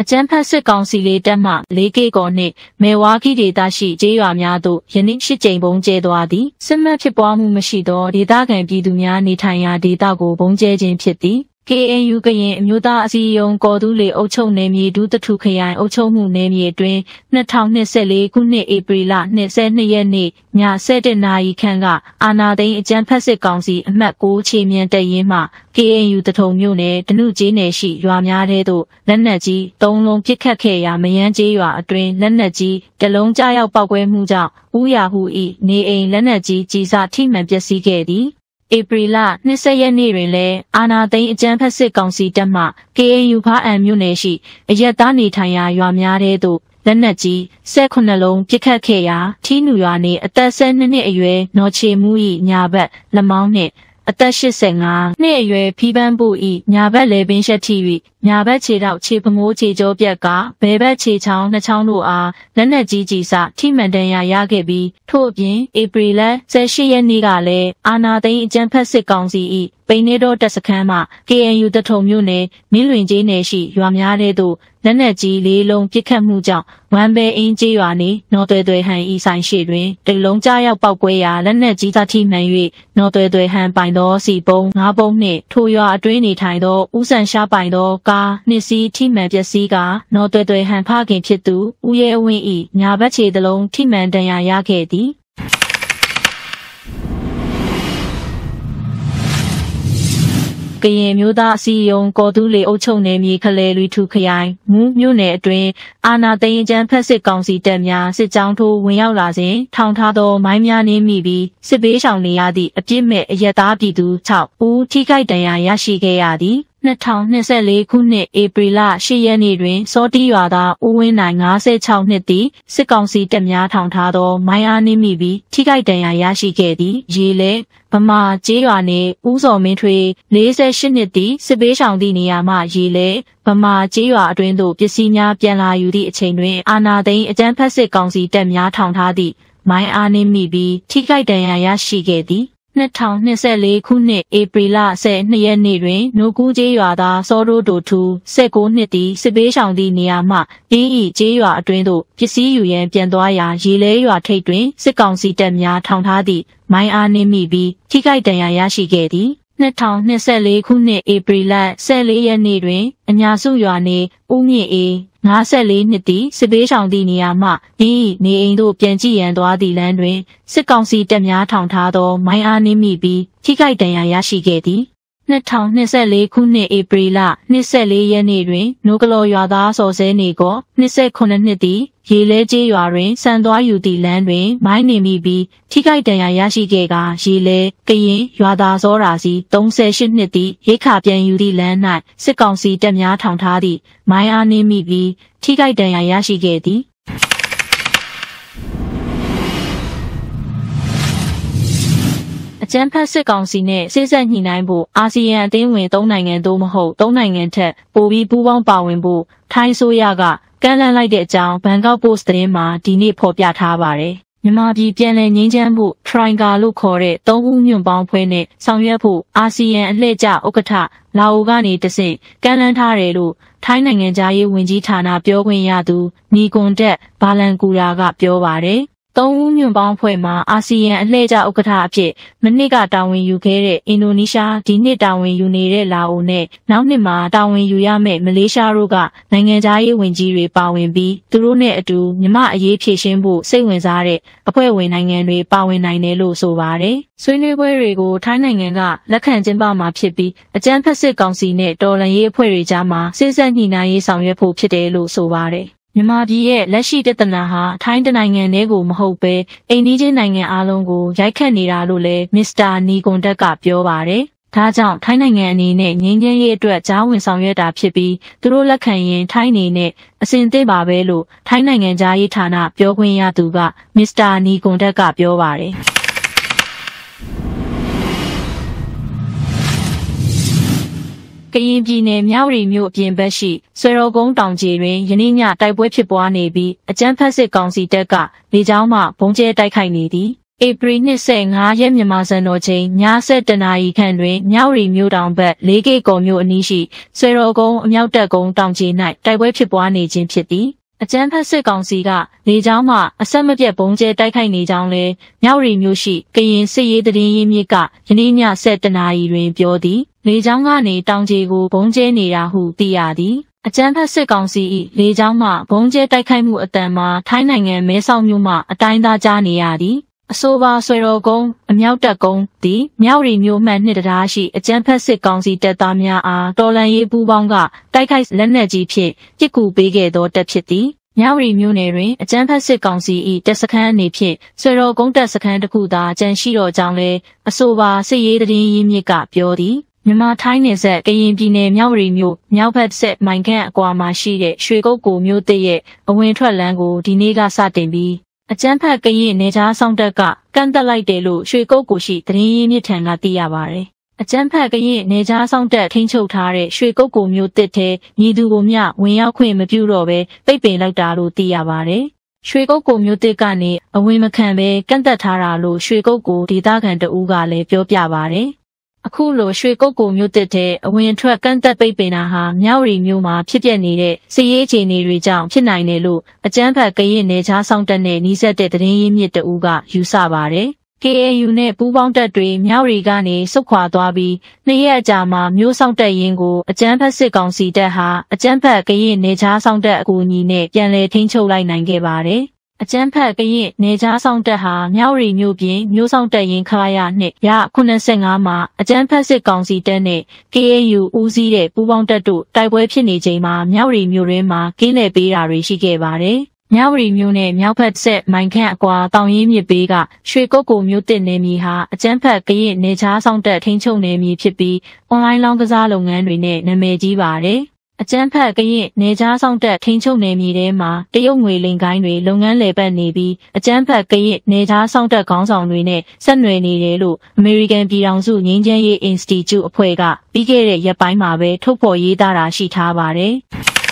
အကြမ်းဖက်စစ်ကောင်စီလေးတက်မှ 4K ကော်နှင့်မေဝါခီဒေသရှိကျေးရွာများသို့ယနေ့ရှစ်ကြိမ်ဘုံကျဲသွားသည်စစ်မှတ်ဖြစ်ပွားမှုမရှိသောဒေသခံပြည်သူများနေထိုင်ရာဒေသကိုဘုံကျဲခြင်းဖြစ်သည် KNU ကရင်အမျိုးသားအစည်းအရုံးကော်တူးလေအုပ်ချုပ်နယ်မြေဒုတထုခရိုင်အုပ်ချုပ်မှုနယ်မြေအတွင်း2024ခုနှစ်ဧပြီလ22ရက်နေ့ည7:00နာရီခန့်ကအာနာသိန်းအကြမ်းဖက်စစ်ကောင်စီအမှတ်6ခြေမြန်တပ်ရင်းမှ KNU တထုံမြို့နယ်ဒနုကျေးနယ်ရှိရွာများထဲသို့လက်နက်ကြီး၃လုံးပစ်ခတ်ခဲ့ရာမယန်းကျေးရွာအတွင်းလက်နက်ကြီးတလုံးကြားရောက်ပောက်ကွဲမှုကြောင့်ဦးရာဟု၏နေအိမ်လက်နက်ကြီးကြီးစားထိမှန်ပျက်စီးခဲ့သည် ဧပြီလ20ရက်နေ့တွင်လည်းအာနာသိန်းအကြမ်းဖက်စစ်ကောင်စီတပ်မှ KNU ဖားအံမြို့နယ်ရှိအရက်သားနေထိုင်ရာရွာများထဲသို့လက်နက်ကြီး18လုံးပစ်ခတ်ခဲ့ရာထီးနူရွာနေအသက်12နှစ်အရွယ်နော်ချေမှု၏ညာဘက်လက်မောင်းနှင့်အသက်85နှစ်အရွယ်ဖီးပန်းပူ၏ညာဘက်လေပင်ရှက်ထီ၍ ညာဘက်ခြေထောက်ခြေပမိုးခြေကြောပြက်ကဘဲဘက်ခြေချောင်းနှချောင်းတို့အားလက်နက်ကြီးကြီးစထိမှန်တန်ရာရခဲ့ပြီးထို့အပြင်ဧပြီလ18ရက်နေ့ကလည်းအာနာသိန်းအကြမ်းဖက်စစ်ကောင်စီ၏ပိနေတော်တပ်စခန်းမှ KNU တထုံမြို့နယ်မင်းလွင်ကျေးနယ်ရှိရွာများထဲသို့လက်နက်ကြီးလေးလုံးပစ်ခတ်မှုကြောင့်ဝမ်ဘဲအင်းကျေးရွာနေနော်သွဲသွဲဟန်ဤဆိုင်ရှိတွင်တလုံးကြားရောက်ပောက်ကွဲရာလက်နက်ကြီးသတိမှန်၍နော်သွဲသွဲဟန်ပိုင်သောစီပုံငါးပုံနှင့်ထိုရွာအတွင်းနေထိုင်သောဦးဆန်ရှားပိုင်သောကားနှစ်စီးထိမှန်ပျက်စီးကနော်သွဲသွဲဟန်ဖခင်ဖြစ်သူဦးရဲအဝင်း၏ညာဘက်ခြေတလုံးထိမှန်ဒဏ်ရာရခဲ့သည်ကရင်မျိုးသားအစည်းအရုံးကော်တူးလေအုပ်ချုပ်နယ်မြေခလဲလွီထူခရိုင်မူးမြို့နယ်အတွင်းအာနာသိန်းကျန်းဖက်စစ်ကောင်စီတပ်များစစ်ကြောင်းထိုးဝင်ရောက်လာစဉ်ထောင်ထားသောမိုင်းများနှင်းမိပြီးစစ်ဘေးရှောင်နေရသည့်အပြစ်မဲ့အရက်သားပြည်သူ6ဦးထိခိုက်ဒဏ်ရာရရှိခဲ့ရသည်2024ခုနှစ်ဧပြီလ10ရက်နေ့တွင်စောတီရွာသားဦးဝင်းနိုင်56နှစ်သည်စစ်ကောင်စီတပ်များထောင်ထားသောမိုင်းအားနှင်းမိပြီးထိခိုက်ဒဏ်ရာရရှိခဲ့သည်ရေလဲဗမာကျေးရွာနှင့်ဦးစော်မင်းထွေ48နှစ်သည်စစ်ဘေးရှောင်သည့်နေရာမှရေလဲဗမာကျေးရွာအတွင်းသို့ပစ္စည်းများပြန်လာယူသည့်အချိန်တွင်အာနာသိန်းအကြမ်းဖက်စစ်ကောင်စီတပ်များထောင်ထားသည့်မိုင်းအားနှင်းမိပြီးထိခိုက်ဒဏ်ရာရရှိခဲ့သည် 2024ခုနှစ်ဧပြီလ12ရက်နေ့တွင်နိုကူးကျေးရွာသားစောရိုးတိုထူ19နှစ်သည်စစ်ပေးဆောင်သည့်နေရာမှအင်းဤကျေးရွာအတွင်းသို့ပစ္စည်းယူရန်ပြန်သွားရာရေလဲရွာထိပ်တွင်စစ်ကောင်စီတပ်များထောင်ထားသည့်မိုင်းအားနှင့်မိပြီးထိခိုက်ဒဏ်ရာရရှိခဲ့သည်2024ခုနှစ်ဧပြီလ14ရက်နေ့တွင်အညာစုရွာနေဦးမြင့်အေး 54နှစ်သည်စစ်ပေးဆောင်သည့်နေရာမှဤနေအိမ်သို့ပြန်ကြည့်ရန်သွားသည့်လမ်းတွင်စစ်ကောင်စီတပ်များထောင်ထားသောမိုင်းအားနှင်းမိပြီးထိခိုက်ဒဏ်ရာရရှိခဲ့သည် 2024ခုနှစ်ဧပြီလ24ရက်နေ့တွင်နိုကလော်ရွာသားစော်စဲနေကော28နှစ်သည်ရေလဲကျေးရွာတွင်စံသွားယူသည့်လမ်းတွင်မိုင်းနေမိပြီးထိခိုက်ဒဏ်ရာရရှိခဲ့ကရေလဲကရင်ရွာသားစောရာစီ38နှစ်သည်ရိခါပြန်ယူသည့်လမ်း၌စစ်ကောင်စီတပ်များထောင်ထားသည့်မိုင်းအားနှင်းမိပြီးထိခိုက်ဒဏ်ရာရရှိခဲ့သည် အကြမ်းဖက်စစ်ကောင်စီနဲ့စစ်ဆက်ညှိနှိုင်းဖို့အာဆီယံအသင်းဝင်၃နိုင်ငံသို့မဟုတ်၃နိုင်ငံထက်ပိုပြီးပူးပေါင်းပါဝင်ဖို့ထိုင်းဆိုရကကမ်းလှမ်းလိုက်တဲ့အကြောင်းဘန်ကောက်ပို့စ်သတင်းမှာဒီနေ့ဖော်ပြထားပါတယ်။မြန်မာပြည်ပြည်내ငင်းချမ်းမှု Triangle လို့ခေါ်တဲ့သုံးဦးညွန့်ပေါင်းဖွဲ့နဲ့ဆောင်ရွက်ဖို့အာဆီယံအလှည့်ကျဥက္ကဋ္ဌလာအိုကနေတဆင့်ကမ်းလှမ်းထားတယ်လို့ထိုင်းနိုင်ငံသားရေးဝန်ကြီးဌာနပြောခွင့်ရသူနီကွန်တက်ဘာလန်ကူရာကပြောပါတယ်။ သုံးဦးညွန့်ပေါင်းဖွဲ့မှာအာဆီယံအလှည့်ကျဥက္ကဋ္ဌအဖြစ်မနှစ်ကတာဝန်ယူခဲ့တဲ့အင်ဒိုနီးရှားဒီနှစ်တာဝန်ယူနေတဲ့လာအိုနဲ့နောက်နှစ်မှာတာဝန်ယူရမယ့်မလေးရှားတို့ကနိုင်ငံသားရေးဝန်ကြီးတွေပါဝင်ပြီးသူတို့နဲ့အတူမြမအရေးဖြည့်ရှင်းဖို့စိတ်ဝင်စားတဲ့အဖွဲ့ဝင်နိုင်ငံတွေပါဝင်နိုင်တယ်လို့ဆိုပါတယ်။ဆွေးနွေးပွဲတွေကိုထိုင်းနိုင်ငံကလက်ခံကျင်းပမှာဖြစ်ပြီးအကြမ်းဖက်စစ်ကောင်စီနဲ့တော်လှန်ရေးအဖွဲ့တွေကြားမှာစစ်ဆက်ညှိနှိုင်းရေးဆောင်ရွက်ဖို့ဖြစ်တယ်လို့ဆိုပါတယ် မြန်မာပြည်ရဲ့လက်ရှိတည်နာဟာထိုင်းတနိုင်ငံတည်းကိုမဟုတ်ပဲအိန္ဒိချင်းနိုင်ငံအလုံးကိုရိုက်ခတ်နေတာလို့လည်းမစ္စတာနီကွန်တက်ကပြောပါတယ်။ဒါကြောင့်ထိုင်းနိုင်ငံအနေနဲ့ငင်းချင်းရေးအတွက်ကြားဝင်ဆောင်ရွက်တာဖြစ်ပြီးသူတို့လက်ခံရင်ထိုင်းနေနဲ့အစဉ်သင့်ပါပဲလို့ထိုင်းနိုင်ငံသားရေးဌာနပြောခွင့်ရသူကမစ္စတာနီကွန်တက်ကပြောပါတယ်။ ကရင်ပြည်နယ်မြဝတီမြို့အပြင်ဘက်ရှိဆွေတော်ကုန်းတောင်ကြီးတွင်ယနေ့ညတိုက်ပွဲဖြစ်ပွားနေပြီးအကြမ်းဖက်စစ်ကောင်စီတပ်ကလေကြောင်းမှဘုံကျဲတိုက်ခိုက်နေသည်ဧပြီ25ရက်မြန်မာစံတော်ချိန်ည7:00နာရီခန့်တွင်မြောက်ရီမြို့တောင်ဘက်၄ကီကော်မြို့အနီးရှိဆွေတော်ကုန်းအမြောက်တပ်ကုန်းတောင်ကြီး၌တိုက်ပွဲဖြစ်ပွားနေခြင်းဖြစ်သည် အကြမ်းဖက်စစ်ကောင်စီကလေကြောင်းမှအဆက်မပြတ်ဘုံကျဲတိုက်ခိုက်နေကြောင်းလဲမြောက်ရီမြို့ရှိကရင်စစ်ရေးတရင်ရင်းမြစ်ကယနေ့ည7:00နာရီတွင်ပြောသည်လေကြောင်းကနေတောင်ကြီးကိုဘုံကျဲနေတာဟုသိရသည်အကြမ်းဖက်စစ်ကောင်စီ၏လေကြောင်းမှဘုံကျဲတိုက်ခိုက်မှုအတန်မှာထိုင်းနိုင်ငံမဲဆောက်မြို့မှအတိုင်းသားကြားနေရသည် အဆိုပါဆွေတော်ကုန်းအမြောက်တပ်ကုန်းသည်မြောက်ရီမြို့မှန်နှစ်တရားရှိအကြမ်းဖက်စစ်ကောင်စီတပ်သားများအားတော်လန်ရေးပူးပေါင်းကတိုက်ခိုက်လက်နက်ကြီးဖြင့်ပစ်ကူပေးခဲ့သောတပ်ဖြစ်သည်မြောက်ရီမြို့နယ်တွင်အကြမ်းဖက်စစ်ကောင်စီ၏တပ်စခန်းအနေဖြင့်ဆွေတော်ကုန်းတပ်စခန်းတစ်ခုသာကျန်ရှိတော့ကြောင်းလဲအဆိုပါစစ်ရေးတရင်ရင်းမြစ်ကပြောသည်မြန်မာထိုင်းနယ်စပ်ကရင်ပြည်နယ်မြောက်ရီမြို့မြောက်ဘက်ဆက်မိုင်ခန့်အကွာမှာရှိတဲ့ရွှေကုတ်ကိုမြို့တည့်ရဲ့အဝင်ထွက်လမ်းကိုဒီနေ့ကစတင်ပြီး အကျန်းဖက်ကရင်နေကြားဆောင်တက်ကကန့်တက်လိုက်တယ်လို့ရွှေကုတ်ကိုရှိသတင်းရင်းမြစ်ထံကသိရပါတယ်။အကျန်းဖက်ကရင်နေကြားဆောင်တက်ထိန်းချုပ်ထားတဲ့ရွှေကုတ်ကိုမျိုးတစ်ထဲညီသူကိုမျှဝင်ရောက်ခွင့်မပြုတော့ဘဲပိတ်ပင်လိုက်တာလို့သိရပါတယ်။ရွှေကုတ်ကိုမျိုးတစ်ကနေအဝင်မခံပဲကန့်တက်ထားတာလို့ရွှေကုတ်ကိုဒေသခံတအူးကလည်းပြောပြပါတယ်။ အခုလိုရွှေကုတ်ကိုမြို့တစ်တဲ့အဝင်ထွက်ကန့်သက်ပိတ်ပင်တာဟာမြောက်ရီမြို့မှာဖြစ်ပျက်နေတဲ့စီးရေးအခြေအနေတွေကြောင့်ဖြစ်နိုင်တယ်လို့အကြမ်းဖက်ကရင်နယ်ခြားဆောင်တက်တဲ့နှီးဆက်တဲ့သတင်းရင်းမြစ်တအူးကယူဆပါတယ်။ KAU နဲ့ပူးပေါင်းတပ်တွေမြောက်ရီကနေစုခွာသွားပြီးနှစ်ရက်အကြာမှာမျိုးဆောင်တက်ရင်ကိုအကြမ်းဖက်စစ်ကောင်စီတပ်ဟာအကြမ်းဖက်ကရင်နေချားဆောင်တက်အကူအညီနဲ့ပြန်လည်ထိန်းချုပ်လိုက်နိုင်ခဲ့ပါတယ်။ အကျန်းဖက်ကရင်နေကြားဆောင်တက်ဟာမြောက်ရီမြို့ပြင်မျိုးဆောင်တက်ရင်ခလာရနှင့်ရ85မှာအကျန်းဖက်စစ်ကောင်စီတပ်နဲ့ KAU ဦးစီးတဲ့ပူးပေါင်းတပ်တို့တိုက်ပွဲဖြစ်နေချိန်မှာမြောက်ရီမြို့ရင်းမှာကင်းလည်ပေးတာတွေရှိခဲ့ပါတယ်။မြောက်ရီမြို့နဲ့မြောက်ဖက်ဆက်မိုင်ခန့်အကွာတောင်ရင်းမြစ်ဘေးကရွှေကုတ်ကိုမြို့တစ်နယ်မြေဟာအကျန်းဖက်ကရင်နေချားဆောင်တက်ထိန်းချုပ်နယ်မြေဖြစ်ပြီးအွန်လိုင်းလောင်းကစားလုပ်ငန်းတွေနဲ့နာမည်ကြီးပါတယ်။ အကျန်းဖက်ကရင်နေကြားဆောင်တက်ထိန်းချုပ်နယ်မြေထဲမှာတရုတ်ငွေလိမ်ကိုင်းတွေလုပ်ငန်းလည်ပတ်နေပြီးအကျန်းဖက်ကရင်နေကြားဆောင်တက်ခေါင်းဆောင်တွေနဲ့ဆက်နွယ်နေတယ်လို့ American ပြည်ထောင်စုငြိမ်းချမ်းရေး Institute အဖွဲ့ကပြီးခဲ့တဲ့ရက်ပိုင်းမှာပဲထုတ်ဖော်ရေးသားတာရှိထားပါတယ်။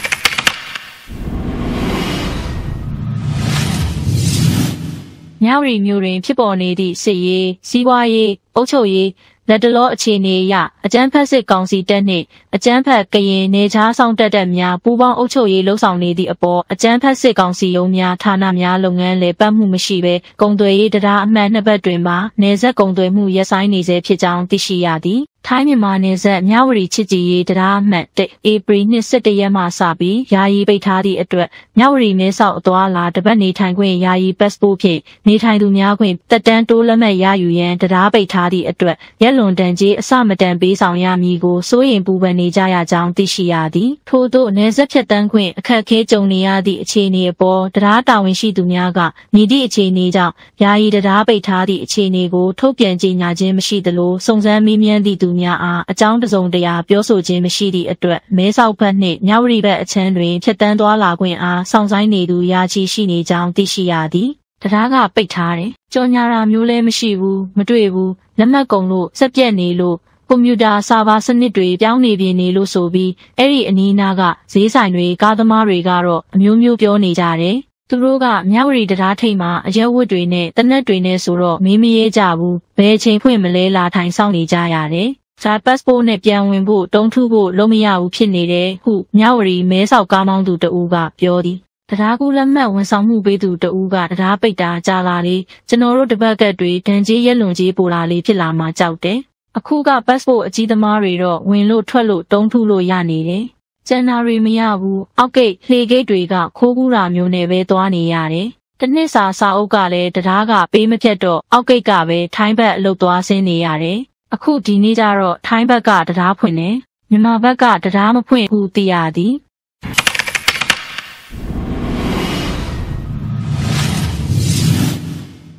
မြောက်ရီမျိုးတွင်ဖြစ်ပေါ်နေသည့်စစ်ရေးစီးပွားရေးအုပ်ချုပ်ရေး လက်တလောအခြေအနေအရအကြမ်းဖက်စစ်ကောင်စီတပ်နှင့်အကြမ်းဖက်ကရင်နေချားဆောင်တက်တဲ့များပူးပေါင်းအုပ်ချုပ်ရေးလှုပ်ဆောင်နေသည့်အပေါ်အကြမ်းဖက်စစ်ကောင်စီရုံးများဌာနများလုပ်ငန်းလေပတ်မှုမရှိဘဲကုံသွေးရေးတရားအမှတ်နှစ်ဘက်တွင်မှနေဆက်ကုံသွေးမှုရပ်ဆိုင်းနေဆဲဖြစ်ကြောင်းသိရှိရသည် ထိုင်းမြန်မာနယ်စပ်မြဝတီချစ်ကြည်ရေးတရားမှတ်1ဧပြီ27ရက်မှစပြီးယာယီပိတ်ထားသည့်အတွက်မြဝတီမဲဆောက်အသွားလာတပတ်နေထိုင်ခွင့်ယာယီပတ်စပို့ဖြင့်နေထိုင်သူများခွင့်တက်တန်းတိုးလက်မှတ်ရယူရန်တရားပိတ်ထားသည့်အတွက်ရက်လွန်တန်ကြီးအစမတန်ပေးဆောင်ရမည်ကိုစိုးရင်ပူပန်နေကြရကြောင်းသိရှိရသည်ထို့သောနယ်စပ်ဖြတ်တန်းခွင့်အခက်အခဲကြုံနေရသည့်အခြေအနေအပေါ်တရားတာဝန်ရှိသူများကမြည်သည့်အခြေအနေကြောင့်ယာယီတရားပိတ်ထားသည့်အခြေအနေကိုထုတ်ပြန်ကြေညာခြင်းမရှိသလိုစုံစမ်းမေးမြန်းသည့်သူများအားအကြောင်းတစုံတရာပြောဆိုခြင်းမရှိသည့်အတွက်မဲဆောက်ဘက်နှင့်မြဝတီဘက်အချမ်းတွင်ဖြတ်တန်းသွားလာခွင့်အားစောင့်ဆိုင်နေသူရာချီရှိနေကြောင်းသိရှိရသည်တရားကပိတ်ထားတယ်။ကြော်ညာတာမျိုးလည်းမရှိဘူးမတွေ့ဘူးလက်မှတ်ကုန်လို့စက်ပြက်နေလို့ကွန်ပျူတာဆာဗာစနစ်တွေပြောင်းနေပြနေလို့ဆိုပြီးအဲ့ဒီအနီးနားကဈေးဆိုင်တွေကားသမားတွေကတော့အမျိုးမျိုးပြောနေကြတယ်သူတို့ကမြဝတီတရားထိပ်မှာအရက်ဝတ်တွေနဲ့တနက်တွေနဲ့ဆိုတော့မင်းမရဲကြဘူးဘယ်ချိန်ဖွင့်မလဲလာထိုင်ဆောင်နေကြရတယ် ဇာပတ်စပို့နဲ့ပြန်ဝင်ဖို့တုံးထုဖို့လုံးမရဘူးဖြစ်နေတယ်ဟုမြဝတီမဲဆောက်ကားမောင်းသူတဦးကပြောသည်တရားကူလက်မှတ်ဝန်ဆောင်မှုပေးသူတဦးကတရားပိတ်တာကြာလာလေကျွန်တော်တို့တပတ်ကတ်တွေဒဏ်ကြီးရက်လွန်ကြီးပိုလာလေးဖြစ်လာမှကြောက်တယ်အခုက passport အကြီးသမားတွေတော့ဝင်လို့ထွက်လို့တုံးထုလို့ရနေတယ်ကျန်တာတွေမရဘူးအောက်ဂိတ်လှေဂိတ်တွေကခိုးကူးတာမျိုးနဲ့ပဲသွားနေရတယ်တနစ်စာစာအုပ်ကလည်းတရားကပေးမဖြတ်တော့အောက်ဂိတ်ကပဲထိုင်းဘက်အလုပ်သွားဆင်းနေရတယ် အခုဒီနေ့ကျတော့ထိုင်းဘက်ကတရားဖွင့်တယ်မြန်မာဘက်ကတရားမဖွင့်ဘူးသိရသည်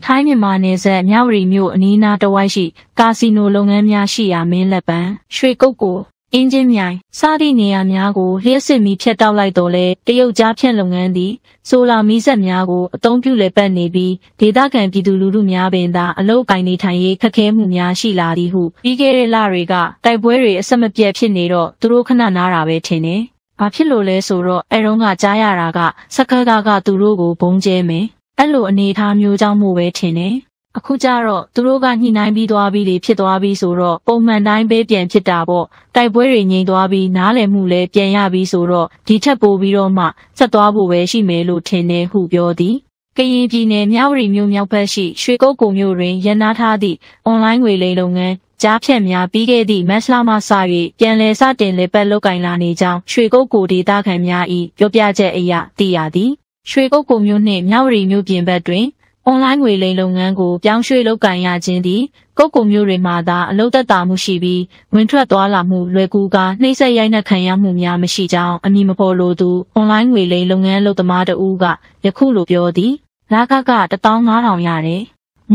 ထိုင်းမြန်မာနယ်စပ်မြဝတီမြို့အနီးနားတဝိုက်ရှိကာစီနိုလုပ်ငန်းများရှိရာမင်းလက်ပံရွှေကုတ်ကို အင်းချင်းမြိုင်စသည့်နေရာများကိုလျှက်စစ်မီဖြတ်တောက်လိုက်တော့လဲတရုတ်ကြားဖြန့်လုပ်ငန်းသည်ဆိုလာမီးစက်များကိုအသုံးပြုလည်ပတ်နေပြီးဒေသခံပြည်သူလူထုများပင်သာအလုတ်ကင်နေထိုင်ရေးခက်ခဲမှုများရှိလာသည်ဟုပြီးခဲ့တဲ့လတွေကတိုက်ပွဲတွေအဆက်မပြတ်ဖြစ်နေတော့သူတို့ခဏနားတာပဲထင်တယ်။ဘာဖြစ်လို့လဲဆိုတော့အဲတုန်းကကြားရတာကစက္ကကကသူတို့ကိုဘုံကျဲမယ်။အဲ့လိုအနေအထားမျိုးကြောင့်မို့ပဲထင်တယ် အခုကျတော့သူတို့ကညှိနှိုင်းပြီးသွားပြီးတွေဖြစ်သွားပြီးဆိုတော့ပုံမှန်တိုင်းပဲပြန်ဖြစ်တာပေါ့တိုက်ပွဲတွေငြိမ်သွားပြီးနားလည်မှုလည်းပြန်ရပြီးဆိုတော့ဒီထက်ပိုပြီးတော့မှဆက်သွားဖို့ပဲရှိမယ်လို့ထင်တယ်ဟုပြောသည်ကရင်ပြည်နယ်မြဝတီမြို့မြောက်ဘက်ရှိရွှေကုတ်ကုံမြို့တွင်ရန်နာထားသည့်အွန်လိုင်းငွေလိမ်လုပ်ငန်းကြားဖြတ်များပြီးခဲ့သည့်မက်စလာမှစ၍ပြန်လည်စတင်လေပတ်လုတ်ကင်လာနေကြောင်းရွှေကုတ်ကိုဒေတာခံများ၏ပြောပြချက်အရသိရသည်ရွှေကုတ်ကိုမြို့နှင့်မြဝတီမြို့ပြင်ဘက်တွင် အွန်လိုင်းငွေလိမ်လုပ်ငန်းကိုပြောင်းရွှေ့လုပ်ကင်ရခြင်းသည်ကုတ်ကုံမျိုးတွေမှာသာအလုသက်တာမှုရှိပြီးဝင်ထွက်သွားလာမှုလွယ်ကူကနှိမ့်ဆက်ရိုက်နှက်ခံရမှုများမရှိကြောင်းအမည်မဖော်လိုသူအွန်လိုင်းငွေလိမ်လုပ်ငန်းလုပ်သမားတဦးကယခုလိုပြောသည်လာကက15000ရတယ်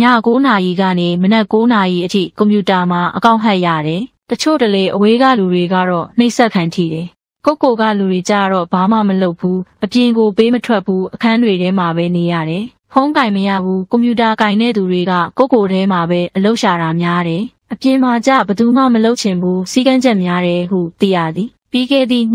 ည9နာရီကနေမနက်9နာရီအထိကွန်ပျူတာမှာအကောင့်ဟက်ရတယ်တချို့တလေအဝေးကလူတွေကတော့နှိမ့်ဆက်ခံထိတယ် ကိုကိုကလူတွေကြတော့ဘာမှမလုပ်ဘူးအပြင်ကိုပေးမထွက်ဘူးအခန်းတွေထဲမှာပဲနေရတယ်ဖုန်းကင်မရဘူးကွန်ပျူတာကင်တဲ့သူတွေကကိုကိုထဲမှာပဲအလုပ်ရှာတာများတယ်အပြင်မှာကြဘယ်သူမှမလုပ်ချင်ဘူးစီကန်းချက်များတယ်ဟုသိရသည် ပြီးခဲ့သည့်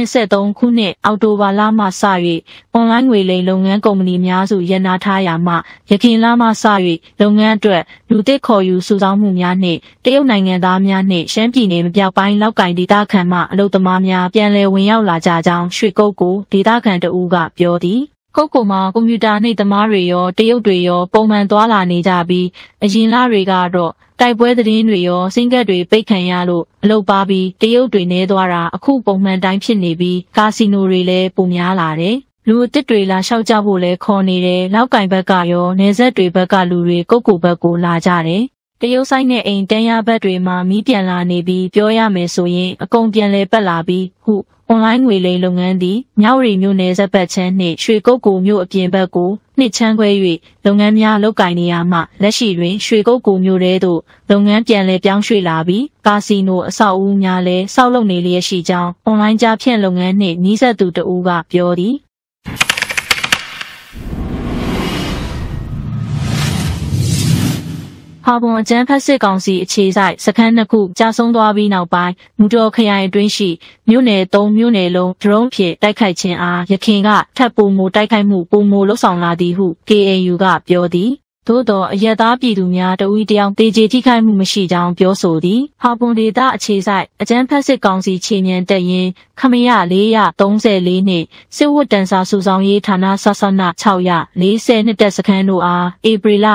2023ခုနှစ်အောက်တိုဘာလမှစ၍အွန်လိုင်းငွေလိမ်လုပ်ငန်းကုမ္ပဏီများစုရန်နာထားရာမှရခိုင်လမှစ၍လုပ်ငန်းအတွက်လူသစ်ခေါ်ယူစုဆောင်းမှုများနှင့်တရုတ်နိုင်ငံသားများနှင့်ရှမ်းပြည်နယ်မပြောက်ပိုင်းလောက်ကင်ဒေသခံမှအလုပ်သမားများပြန်လည်ဝင်ရောက်လာကြကြောင်းရွှေကုတ်ကိုဒေသခံတအူးကပြောသည် ကုတ်ကုံမှာကွန်ပျူတာနှိပ်သမားတွေရောတရုတ်တွေရောပုံမှန်သွားလာနေကြပြီးအရင်လတွေကတော့တိုက်ပွဲသတင်းတွေရောစင်ကက်တွေပိတ်ခံရလို့အလုပ်ပါပြီးတရုတ်တွေနေသွားတာအခုပုံမှန်တိုင်းဖြစ်နေပြီးကာစီနိုတွေလည်းပုံများလာတယ်လူအစ်စ်တွေလာလျှောက်ကြဖို့လဲခေါ်နေတယ်လောက်ကင်ဘက်ကရောနေဆက်တွေဘက်ကလူတွေကုတ်ကူဘက်ကိုလာကြတယ် တရုတ်ဆိုင်နဲ့အိမ်တန်းရဘက်တွေမှာမီးပြန်လာနေပြီးပြောရမယ်ဆိုရင်အကုန်ပြန်လဲပတ်လာပြီးဟုအွန်လိုင်းငွေလိမ်လုပ်ငန်းသည်မြောက်ရီမြို့နယ်ဆက်ပတ်ချမ်းနှင့်ရွှေကုတ်ကူမြို့အပြင်ဘက်ကိုနှစ်ချမ်းခွဲ၍လုပ်ငန်းများလုပ်ကိုင်နေရမှလက်ရှိတွင်ရွှေကုတ်ကူမြို့ထဲသို့လုပ်ငန်းပြန်လည်ပြောင်းရွှေ့လာပြီးကာစီနိုအဆောက်အဦများလည်းစောက်လုပ်နေလျက်ရှိကြောင်းအွန်လိုင်းကြားဖြန့်လုပ်ငန်းနှင့်နှီးဆက်သူတဦးကပြောသည် ဟာဘွန်အကျန်းဖက်စစ်ကောင်စီအခြေစိုက်စခန်းနှစ်ခုကြာဆုံးသွားပြီးနောက်ပိုင်းမူတော်ခရိုင်အတွင်းရှိမြို့နယ်၃မြို့နယ်လုံးဒရုန်းဖြင့်တိုက်ခိုက်ခြင်းအားရခင်ကထပ်ပိုမိုတိုက်ခိုက်မှုပိုမိုလှုပ်ဆောင်လာသည်ဟု KAU ကပြောသည် သို့သောအယက်သားပြည်သူများတဝီတယောက်တေကျေထိခိုက်မှုမရှိကြောင်းပြောဆိုသည်ဟာပွန်ဒေတာအခြေဆိုင်အကြမ်းဖက်စစ်ကောင်စီခြေမြန်တက်ရင်ခမရ434နှင့်စစ်ဝတ်တန်စာစုဆောင်ရေးဌာနဆဆန640နှစ်တက်စခန်းတို့အားဧပြီလ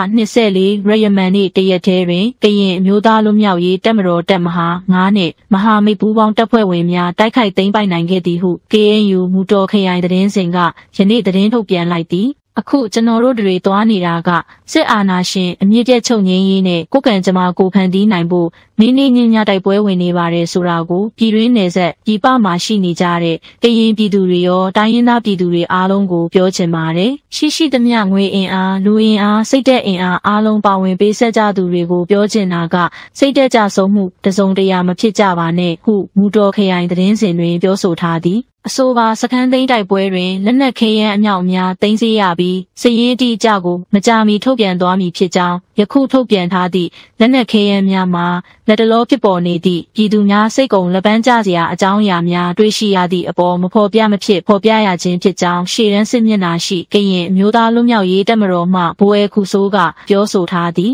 24ရယမန်နေ့တရက်ထဲတွင်ကရင်အမျိုးသားလူမျိုးရေးတပ်မတော်တပ်မဟာ9နှင့်မဟာမိတ်ပူးပေါင်းတပ်ဖွဲ့ဝင်များတိုက်ခိုက်သိမ်းပိုက်နိုင်ခဲ့သည်ဟု KNU မူတော်ခရိုင်သတင်းစင်ကယနေ့သတင်းထုတ်ပြန်လိုက်သည် အခုကျွန်တော်တို့တွေသွားနေတာကစစ်အာဏာရှင်အမြင့်ပြတ်ချုပ်ငင်းရေးနဲ့ကိုကံကြမ္မာကိုဖန်တီးနိုင်ဖို့နေနေညညတိုက်ပွဲဝင်နေပါတယ်ဆိုတာကိုပြည်တွင်းနယ်ဆက်ပြည်ပမှာရှိနေကြတဲ့ကရင်ပြည်သူတွေရောတိုင်းရင်းသားပြည်သူတွေအားလုံးကိုပြောချင်ပါတယ်ရှိရှိသမျှငွေအင်အားလူအင်အားစိတ်သက်အင်အားအားလုံးပါဝင်ပေးဆက်ကြသူတွေကိုပြောချင်တာကစိတ်သက်ကြဆုံးမှုတစုံတရာမဖြစ်ကြပါနဲ့ဟုမူတော်ခရိုင်သတင်းစင်တွင်ပြောဆိုထားသည်အဆိုပါစခန်းသိမ်းတိုက်ပွဲတွင်လက်နက်ခဲယမ်းအမြောက်အများသိမ်းဆည်းရပြီးစည်ရင်တိအကြကိုမကြာမီထုတ်ပြန်သွားမည်ဖြစ်ကြောင်းယခုထုတ်ပြန်ထားသည့်လက်နက်ခဲယမ်းများမှာလက်တလောဖြစ်ပေါ်နေသည့်ပြည်သူများစိတ်ကုံလက်ပန်းကျစရာအကြောင်းအရာများတွေ့ရှိရသည့်အပေါ်မဖော်ပြမဖြစ်ဖော်ပြရခြင်းဖြစ်ကြောင်းရှေ့ရန်စစ်မျက်နှာရှိကရင်အမျိုးသားလူမျိုးရေးတပ်မတော်မှဘိုးအဲခုဆိုးကပြောဆိုထားသည်